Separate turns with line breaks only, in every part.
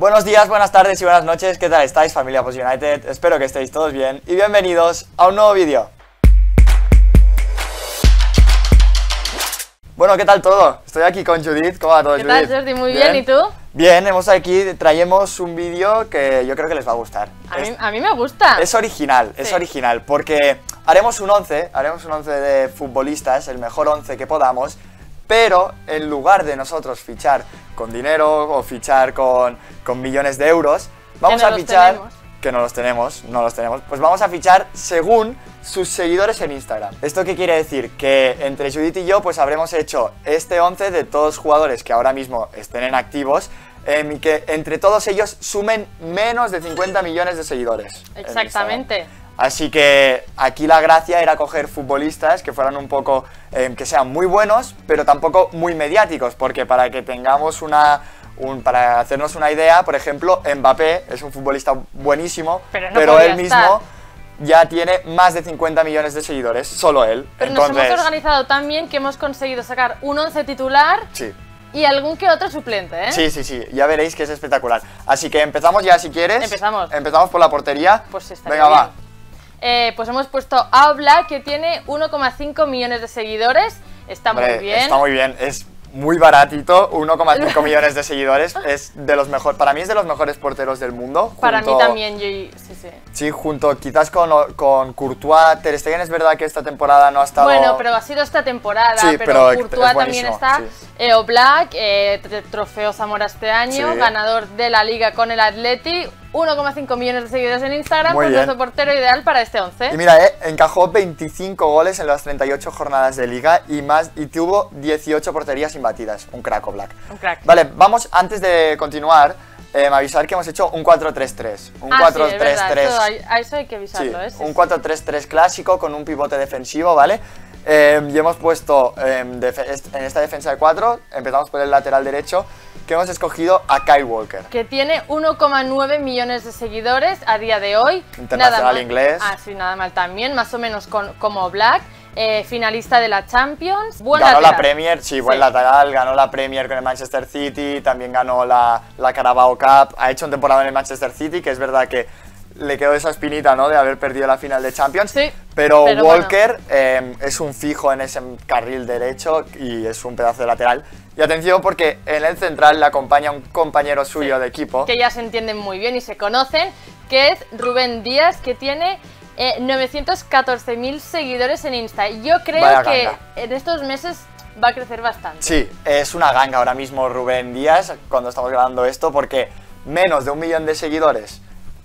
Buenos días, buenas tardes y buenas noches, ¿qué tal estáis familia Post United? Espero que estéis todos bien y bienvenidos a un nuevo vídeo. Bueno, ¿qué tal todo? Estoy aquí con Judith, ¿cómo va todo
¿Qué
Judith?
tal, Jordi? Muy bien, ¿y tú?
Bien, hemos aquí, traemos un vídeo que yo creo que les va a gustar.
A
Es-
mí, a mí me gusta.
Es original, es original, porque haremos un 11, haremos un 11 de futbolistas, el mejor 11 que podamos, pero en lugar de nosotros fichar con dinero o fichar con, con millones de euros, vamos
no
a fichar...
tenemos.
Que no los tenemos, no los tenemos. Pues vamos a fichar según sus seguidores en Instagram. ¿Esto qué quiere decir? Que entre Judith y yo pues habremos hecho este 11 de todos los jugadores que ahora mismo estén en activos y que entre todos ellos sumen menos de 50 millones de seguidores. en.
Exactamente.
Así que aquí la gracia era coger futbolistas que fueran un poco, em, que sean muy buenos, pero tampoco muy mediáticos, porque para que tengamos una, un- para hacernos una idea, por ejemplo, Mbappé es un futbolista buenísimo,
Pero no podía
él mismo
estar.
ya tiene más de 50 millones de seguidores, solo él.
Pero nos
Entonces,
hemos organizado tan bien que hemos conseguido sacar un 11 titular
sí.
y algún que otro suplente, ¿eh?
Sí, sí, sí, ya veréis que es espectacular. Así que empezamos ya si quieres.
Empezamos.
Empezamos por la portería.
Pues estaría
Venga, va.
Eh, pues hemos puesto a Oblak, que tiene 1,5 millones de seguidores. Está
Hombre,
muy bien.
Está muy bien, es muy baratito, 1,5 millones de seguidores, es de los mejor, para mí es de los mejores porteros del mundo.
Para mí también, yo, sí, sí.
Sí, junto quizás con, con Courtois, Ter Stegen es verdad que esta temporada no ha estado...
Bueno, pero ha sido esta temporada,
Sí,
pero,
pero es
Courtois también está.
sí.
Eh, eh, tr- trofeo Zamora este año,
Sí.
ganador de la liga con el Atleti, 1,5 millones de seguidores en Instagram,
Muy
pues
bien.
nuestro portero ideal para este 11.
Y mira, eh, encajó 25 goles en las 38 jornadas de liga y más y tuvo 18 porterías imbatidas, un crack Black.
Un crack.
Vale, vamos, antes de continuar, eh, avisar que hemos hecho un 4-3-3. Un
Ah, sí, es verdad,
4-3-3.
eso hay- a eso hay que
Sí,
avisarlo, ¿eh? Sí,
un
sí.
4-3-3 clásico con un pivote defensivo, ¿vale? Eh, y hemos puesto em, en esta defensa de 4, empezamos por el lateral derecho, que hemos escogido a Kyle Walker.
Que tiene 1,9 millones de seguidores a día de hoy.
Internacional
Nada mal-
inglés.
Ah, sí, nada mal también, más o menos con- como Black. eh, finalista de la Champions. Buen
ganó la. Premier, sí, buen
Sí.
lateral, ganó la Premier con el Manchester City, también ganó la, la Carabao Cup, ha hecho un temporada en el Manchester City, que es verdad que le quedó esa espinita, ¿no?, de haber perdido la final de Champions.
Sí,
pero,
pero
Walker eh, es un fijo en ese carril derecho y es un pedazo de lateral. Y atención porque en el central le acompaña un compañero suyo
Sí,
de equipo.
Que ya se entienden muy bien y se conocen, que es Rubén Díaz, que tiene eh, 914.000 seguidores en Insta. Yo creo
Vaya
que
ganga.
en estos meses va a crecer bastante.
Sí, es una ganga ahora mismo Rubén Díaz cuando estamos grabando esto porque menos de un millón de seguidores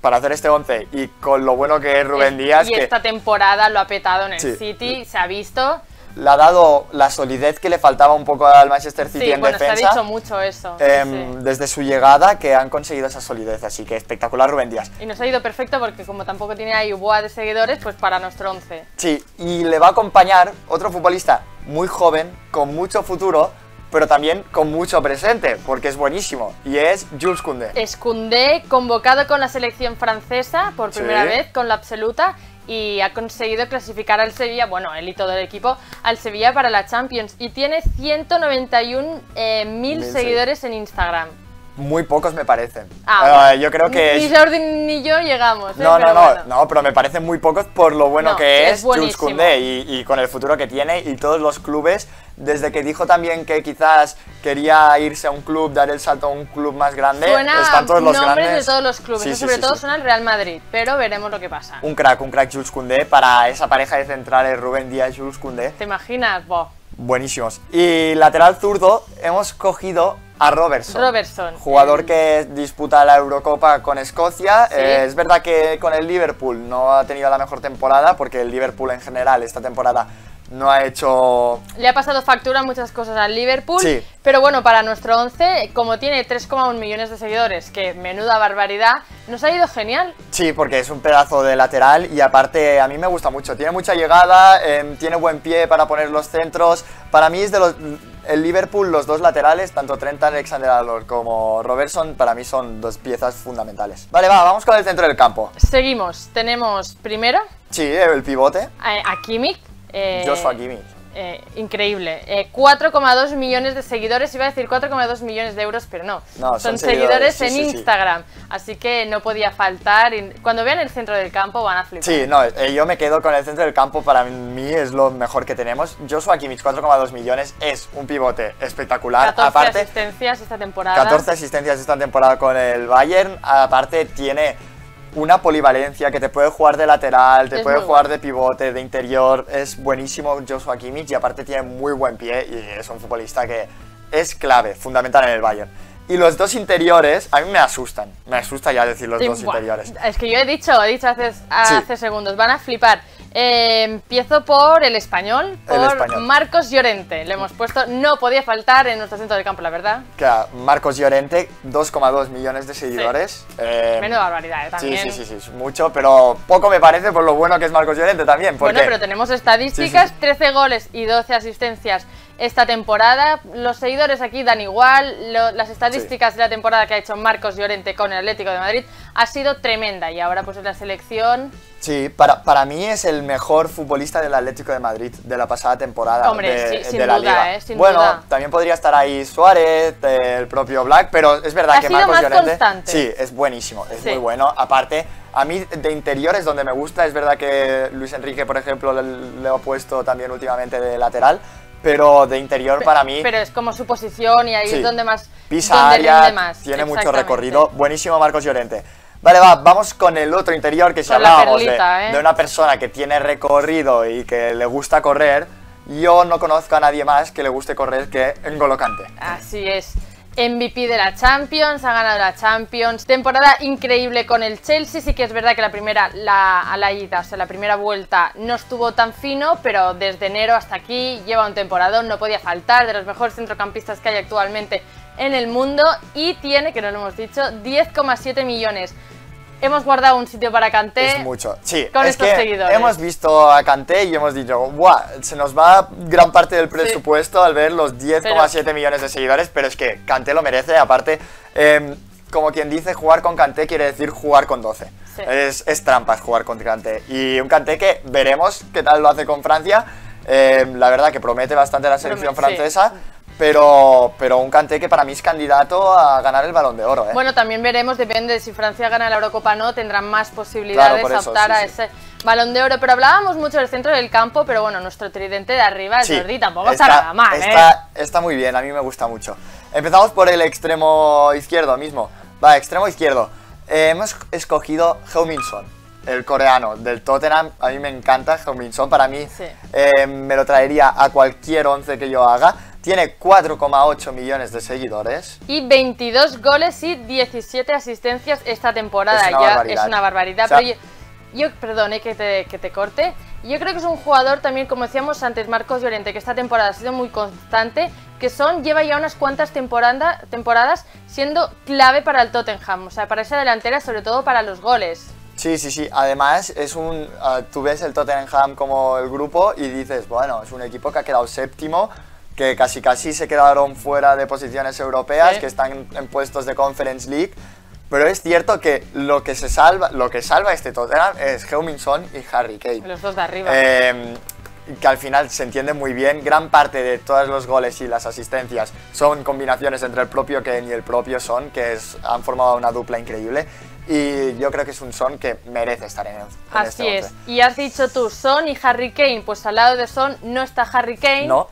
para hacer este 11 y con lo bueno que es Rubén Díaz
Y
que
esta temporada lo ha petado en el
Sí.
City, se ha visto.
le ha dado la solidez que le faltaba un poco al Manchester City
Sí,
en
bueno, se ha
defensa
dicho mucho eso.
em,
sí.
desde su llegada que han conseguido esa solidez, así que espectacular Rubén Díaz.
Y nos ha ido perfecto porque como tampoco tiene ahí Uboa de seguidores, pues para nuestro 11.
Sí, y le va a acompañar otro futbolista muy joven, con mucho futuro, pero también con mucho presente, porque es buenísimo, y es Jules Koundé.
Escundé, convocado con la selección francesa por
Sí.
primera vez, con la absoluta, y ha conseguido clasificar al Sevilla, bueno, él y todo el equipo, al Sevilla para la Champions. Y tiene 191 eh, mil seguidores en Instagram.
Muy pocos me parecen.
Ah, bueno.
yo creo que
Ni
es...
Jordi ni yo llegamos. ¿eh?
No, no,
Pero
no,
bueno.
no, pero me parecen muy pocos por lo bueno
No,
que
es
es, Jules. Koundé y, y con el futuro que tiene y todos los clubes, desde que dijo también que quizás quería irse a un club, dar el salto a un club más grande,
Suena
están todos los
nombres
grandes.
de todos los clubes,
Sí,
y
sí,
sobre
sí,
todo suena el Real Madrid, pero veremos lo que pasa.
Un crack, un crack Jules Koundé para esa pareja de centrales Rubén Díaz y Jules Koundé.
¿Te imaginas? Buah.
Buenísimos. Y lateral zurdo hemos cogido a Robertson.
Robertson.
Jugador que disputa la Eurocopa con Escocia.
Sí.
Eh, es verdad que con el Liverpool no ha tenido la mejor temporada, porque el Liverpool en general esta temporada no ha hecho...
Le ha pasado factura muchas cosas al Liverpool,
Sí.
pero bueno, para nuestro 11, como tiene 3,1 millones de seguidores, que menuda barbaridad, nos ha ido genial.
Sí, porque es un pedazo de lateral y aparte a mí me gusta mucho. Tiene mucha llegada, em, tiene buen pie para poner los centros. Para mí es de los... El Liverpool, los dos laterales, tanto Trent Alexander-Arnold como Robertson, para mí son dos piezas fundamentales. Vale, va, vamos con el centro del campo.
Seguimos, tenemos primero
Sí, el pivote,
a, a Kimmich, eh,
Joshua Kimmich.
eh, increíble. Eh, 4,2 millones de seguidores, iba a decir 4,2 millones de euros, pero no.
No,
son,
son seguidores,
seguidores,
sí,
en
sí, sí.
Instagram. Así que no podía faltar. Cuando vean el centro del campo van a flipar.
Sí, no, eh, yo me quedo con el centro del campo, para mí es lo mejor que tenemos. Joshua Kimmich, 4,2 millones, es un pivote espectacular.
14
Aparte,
asistencias esta temporada.
14 asistencias esta temporada con el Bayern. Aparte, tiene una polivalencia que te puede jugar de lateral, te
Es
puede jugar de pivote, de interior. Es buenísimo Joshua Kimmich y aparte tiene muy buen pie y es un futbolista que es clave, fundamental en el Bayern. Y los dos interiores a mí me asustan. Me asusta ya decir los
Sí,
dos
buah,
interiores.
Es que yo he dicho, he dicho hace, hace segundos, van a flipar. Eh, empiezo por el español,
El
por
español.
Marcos Llorente. Le hemos puesto, no podía faltar en nuestro centro del campo, la verdad.
A Marcos Llorente, 2,2 millones de seguidores. Eh,
Menuda barbaridad, eh,
Sí,
también.
sí, sí, sí, es mucho, pero poco me parece por lo bueno que es Marcos Llorente también. Porque
Bueno, pero tenemos estadísticas,
Sí,
13 goles y 12 asistencias esta temporada. Los seguidores aquí dan igual. Lo- las estadísticas de la temporada que ha hecho Marcos Llorente con el Atlético de Madrid ha sido tremenda. Y ahora pues en la selección...
Sí, para, para mí es el mejor futbolista del Atlético de Madrid de la pasada temporada
Hombre,
de,
sí, sin
de la
duda,
liga.
eh, sin
bueno,
duda.
también podría estar ahí Suárez, el propio Black, pero es verdad
Ha
que
sido
Marcos
más
Llorente
constante.
sí, es buenísimo, es
Sí.
muy bueno. Aparte, a mí de interior es donde me gusta, es verdad que Luis Enrique, por ejemplo, le, le ha puesto también últimamente de lateral, pero de interior para mí
Pero es como su posición y ahí
Sí.
es donde más...
pisa
donde
área,
más.
tiene mucho recorrido. Buenísimo Marcos Llorente. Vale, va, vamos con el otro interior que si
Con
hablábamos de,
¿eh?
de una persona que tiene recorrido y que le gusta correr, yo no conozco a nadie más que le guste correr que N'Golo Kanté.
Así es. MVP de la Champions, ha ganado la Champions. Temporada increíble con el Chelsea. Sí que es verdad que la primera, la, a ida, o sea, la primera vuelta no estuvo tan fino, pero desde enero hasta aquí lleva un temporadón, no podía faltar, de los mejores centrocampistas que hay actualmente en el mundo. Y tiene, que no lo hemos dicho, 10,7 millones. Hemos guardado un sitio para Kanté.
Es mucho. Sí,
con
es
estos
que
seguidores.
hemos visto a Kanté y hemos dicho, ¡buah! Se nos va gran parte del presupuesto al ver los 10,7 millones de seguidores, pero es que Kanté lo merece. Aparte, em, como quien dice, jugar con Kanté quiere decir jugar con 12.
Sí.
Es, es trampas jugar con Kanté. Y un Kanté que veremos qué tal lo hace con Francia. Em, la verdad que promete bastante la selección
Promete, sí.
Pero, pero un Kanté que para mí es candidato a ganar el balón de oro. ¿eh?
Bueno, también veremos, depende de si Francia gana la Eurocopa o no, tendrán más posibilidades
Claro, eso,
optar
sí,
a
sí.
ese balón de oro. Pero hablábamos mucho del centro del campo, pero bueno, nuestro tridente de arriba, el
Sí,
Jordi, tampoco está, nada mal, ¿eh?
está, está muy bien, a mí me gusta mucho. Empezamos por el extremo izquierdo mismo. Va, extremo izquierdo. Eh, hemos escogido Heung-min Son, el coreano del Tottenham. A mí me encanta Heung-min Son, para mí eh, me lo traería a cualquier once que yo haga. Tiene 4,8 millones de seguidores.
Y 22 goles y 17 asistencias esta temporada.
Es una
ya
barbaridad.
es una barbaridad.
O sea-
pero yo, yo- perdone que te, que te corte. Yo creo que es un jugador también, como decíamos antes, Marcos Llorente, que esta temporada ha sido muy constante, que son, lleva ya unas cuantas temporada- temporadas siendo clave para el Tottenham. O sea, para esa delantera, sobre todo para los goles.
Sí, sí, sí. Además, es un. ah, tú ves el Tottenham como el grupo y dices, bueno, es un equipo que ha quedado séptimo, que casi casi se quedaron fuera de posiciones europeas,
Sí.
que están en, puestos de Conference League. Pero es cierto que lo que se salva, lo que salva este Tottenham es Heung-min Son y Harry Kane.
Los dos de arriba.
Eh, que al final se entiende muy bien. Gran parte de todos los goles y las asistencias son combinaciones entre el propio Kane y el propio Son, que es- han formado una dupla increíble. Y yo creo que es un Son que merece estar en, en
Así
este
es. Y has dicho tú, Son y Harry Kane. Pues al lado de Son no está Harry Kane.
No.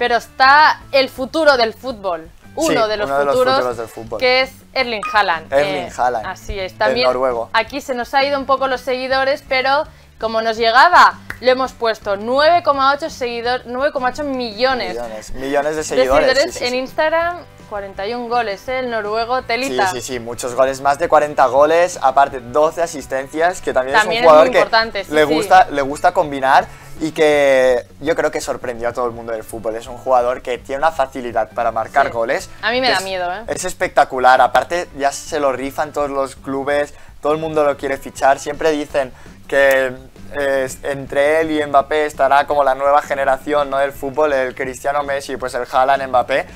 Pero está el futuro del fútbol. Uno,
Sí,
de, los
uno de los
futuros,
del fútbol.
que es Erling Haaland.
Erling
Eh,
Haaland,
Así es.
el
También
noruego.
aquí se nos ha ido un poco los seguidores, pero como nos llegaba, lo hemos puesto 9,8 seguidores, 9,8 millones,
Millones, millones de
de
seguidores.
seguidores
sí, sí,
en
sí.
Instagram. 41 goles, ¿eh? el noruego
Sí,
Telita.
sí, sí, muchos goles, más de 40 goles, aparte 12 asistencias, que también,
También
es
es
un jugador
muy
que
sí,
le,
sí.
gusta, le gusta combinar y que yo creo que sorprendió a todo el mundo del fútbol. Es un jugador que tiene una facilidad para marcar
Sí.
goles.
A mí me da
es-
miedo, ¿eh?
Es espectacular, aparte ya se lo rifan todos los clubes, todo el mundo lo quiere fichar, siempre dicen que eh, entre él y Mbappé estará como la nueva generación ¿no? del fútbol, el Cristiano Messi, pues el Haaland Mbappé.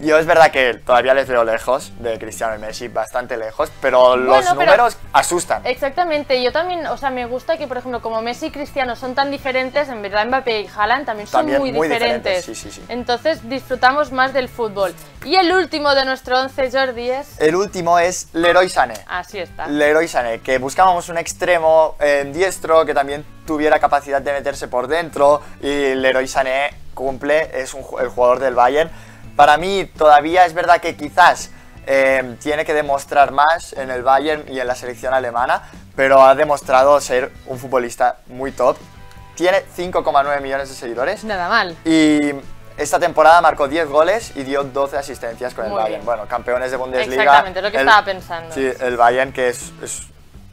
Yo es verdad que todavía les veo lejos de Cristiano y Messi, bastante lejos, pero los
Bueno, pero-
números asustan.
Exactamente, yo también, o sea, me gusta que, por ejemplo, como Messi y Cristiano son tan diferentes, en verdad Mbappé y Haaland también son
También
muy,
muy
diferentes.
diferentes, sí, sí, sí.
Entonces disfrutamos más del fútbol. Y el último de nuestro 11, Jordi, es...
El último es Leroy Sané.
Así está.
Leroy Sané, que buscábamos un extremo en diestro que también tuviera capacidad de meterse por dentro y Leroy Sané cumple, es un el jugador del Bayern. Para mí todavía es verdad que quizás eh, tiene que demostrar más en el Bayern y en la selección alemana, pero ha demostrado ser un futbolista muy top. Tiene 5,9 millones de seguidores
Nada mal.
y esta temporada marcó 10 goles y dio 12 asistencias con el
Muy
Bayern.
bien.
Bueno, campeones de Bundesliga.
Exactamente, lo que
el-
estaba pensando.
Sí, el Bayern que es, es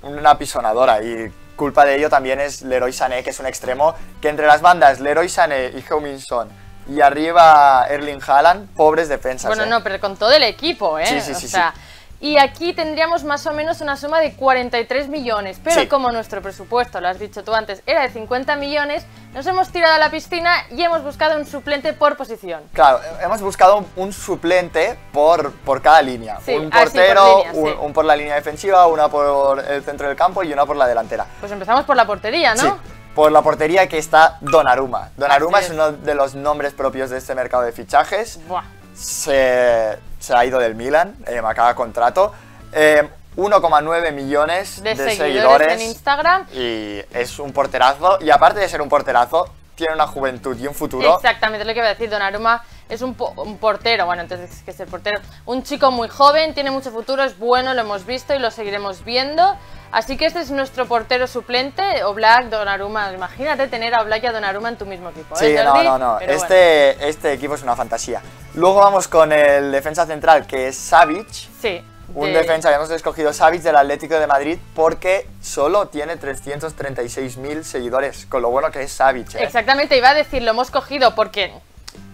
una pisonadora y culpa de ello también es Leroy Sané, que es un extremo que entre las bandas Leroy Sané y Heung-min Son y arriba Erling Haaland, pobres defensas.
Bueno,
¿eh?
no, pero con todo el equipo, ¿eh?
Sí, sí,
O
sí,
sea, Y aquí tendríamos más o menos una suma de 43 millones, pero como nuestro presupuesto, lo has dicho tú antes, era de 50 millones, nos hemos tirado a la piscina y hemos buscado un suplente por posición.
Claro, hemos buscado un, suplente por, por cada línea. Un
sí, por
portero,
línea,
un, un por la línea defensiva, una por el centro del campo y una por la delantera.
Pues empezamos por la portería, ¿no?
Por la portería que está Donnarumma. Donnarumma es uno de los nombres propios de este mercado de fichajes.
Buah.
Se, se ha ido del Milan, eh, acaba contrato. Eh, 1,9 millones
De,
de,
seguidores, en Instagram.
y es un porterazo. Y aparte de ser un porterazo, tiene una juventud y un futuro.
Exactamente, es lo que iba a decir. Donnarumma es un, po- un portero, bueno, entonces que es el portero. Un chico muy joven, tiene mucho futuro, es bueno, lo hemos visto y lo seguiremos viendo. Así que este es nuestro portero suplente, Oblak, Donnarumma. Imagínate tener a Oblak y a Donnarumma en tu mismo equipo.
Sí,
¿eh,
no,
Jordi?
no, no.
Pero bueno.
Este, este equipo es una fantasía. Luego vamos con el defensa central, que es Savic.
Sí.
Un
de-
defensa, habíamos escogido Savic del Atlético de Madrid porque solo tiene 336.000 seguidores, con lo bueno que es Savic. ¿eh?
Exactamente, iba a decir, lo hemos cogido porque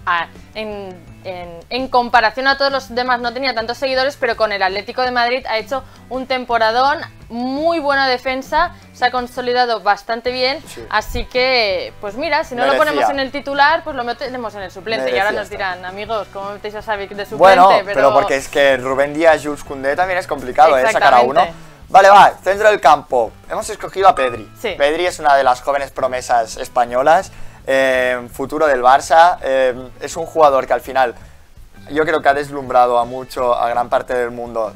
ah, en, en- en comparación a todos los demás no tenía tantos seguidores, pero con el Atlético de Madrid ha hecho un temporadón, muy buena defensa, se ha consolidado bastante bien,
Sí.
así que, pues mira, si no lo
Merecía.
ponemos en el titular, pues lo metemos en el suplente. y ahora
Merecía
nos dirán, amigos, ¿cómo metéis a Savic de suplente?
Bueno, pero... porque es que Rubén Díaz, Jules Koundé también es complicado, ¿eh? Sacar a uno. Vale, va, centro del campo. Hemos escogido a Pedri.
Sí.
Pedri es una de las jóvenes promesas españolas, eh, futuro del Barça. eh, es un jugador que al final yo creo que ha deslumbrado a mucho, a gran parte del mundo,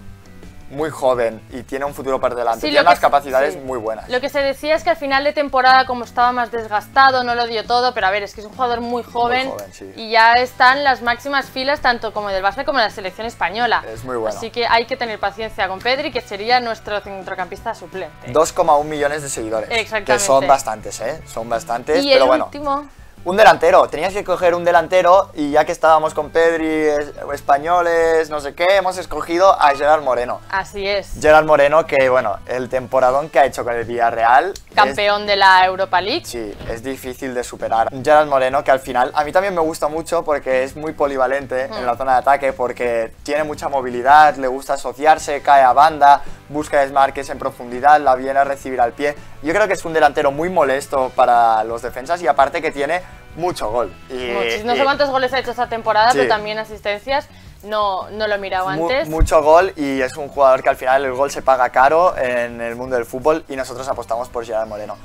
muy joven y tiene un futuro por delante.
Sí,
tiene
que
unas capacidades
sí.
muy buenas.
Lo que se decía es que al final de temporada, como estaba más desgastado, no lo dio todo, pero a ver, es que es un jugador muy joven,
joven, sí.
y ya están las máximas filas, tanto como del Barça como de la selección española.
Es muy bueno.
Así que hay que tener paciencia con Pedri, que sería nuestro centrocampista suplente.
2,1 millones de seguidores. Que
Exactamente.
son bastantes, ¿eh? Son bastantes,
y
pero
el
bueno.
último,
Un delantero, tenías que coger un delantero y ya que estábamos con Pedri, es- españoles, no sé qué, hemos escogido a Gerard Moreno.
así es,
Gerard Moreno que, bueno, el temporadón que ha hecho con el Villarreal... es-
campeón de la Europa League.
Sí, es difícil de superar. Gerard Moreno que al final a mí también me gusta mucho porque es muy polivalente
Mm.
en la zona de ataque porque tiene mucha movilidad, le gusta asociarse, cae a banda, busca desmarques en profundidad, la viene a recibir al pie. Yo creo que es un delantero muy molesto para los defensas y aparte que tiene mucho gol. Y,
no sé cuántos goles ha hecho esta temporada,
Sí.
pero también asistencias. No, no lo he mirado
mu-
antes.
mucho gol y es un jugador que al final el gol se paga caro en el mundo del fútbol y nosotros apostamos por Gerard Moreno.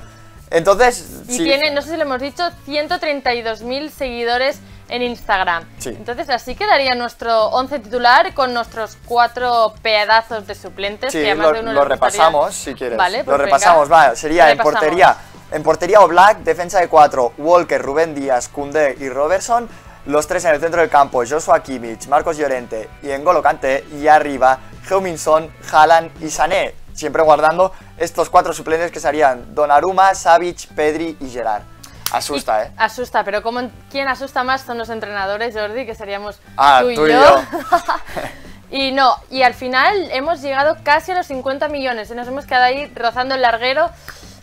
Entonces,
Y
sí,
tiene, no sé si lo hemos dicho, 132.000 seguidores en Instagram.
Sí.
Entonces así quedaría nuestro 11 titular con nuestros cuatro pedazos de suplentes.
Sí,
que a más
lo,
de uno
lo
les gustaría.
repasamos si quieres.
Vale,
lo
pues venga.
repasamos, va. Sería en
Repasamos.
portería. En portería Oblak, defensa de cuatro, Walker, Rubén Díaz, Koundé y Robertson. Los tres en el centro del campo, Joshua Kimmich, Marcos Llorente y N'Golo Kanté. Y arriba, Heung-min Son, Haaland y Sané. Siempre guardando estos cuatro suplentes que serían Donnarumma, Savic, Pedri y Gerard. Asusta, ¿eh?
Asusta, pero como, ¿quién asusta más son los entrenadores, Jordi? Que seríamos
Ah,
tú y
tú y
yo.
yo.
y no, y al final hemos llegado casi a los 50 millones. y Nos hemos quedado ahí rozando el larguero.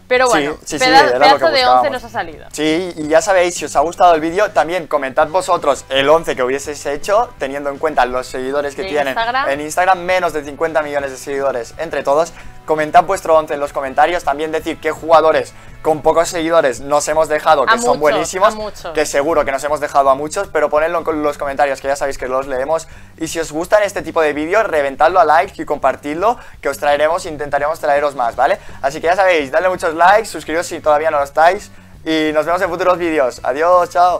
Pero
Sí,
bueno,
sí, sí,
peda-
lo
pedazo
que
de 11
buscábamos.
nos ha salido.
Sí, y ya sabéis, si os ha gustado el vídeo, también comentad vosotros el 11 que hubieseis hecho, teniendo en cuenta los seguidores que
De
tienen
Instagram.
en Instagram, menos de 50 millones de seguidores entre todos. Comentad vuestro 11 en los comentarios, también decir qué jugadores con pocos seguidores nos hemos dejado, que son buenísimos, que seguro que nos hemos dejado a muchos, pero ponedlo en los comentarios, que ya sabéis que los leemos, y si os gustan este tipo de vídeos, reventadlo a like y compartidlo, que os traeremos, intentaremos traeros más, ¿vale? Así que ya sabéis, dadle muchos likes, suscribiros si todavía no lo estáis, y nos vemos en futuros vídeos. Adiós, chao.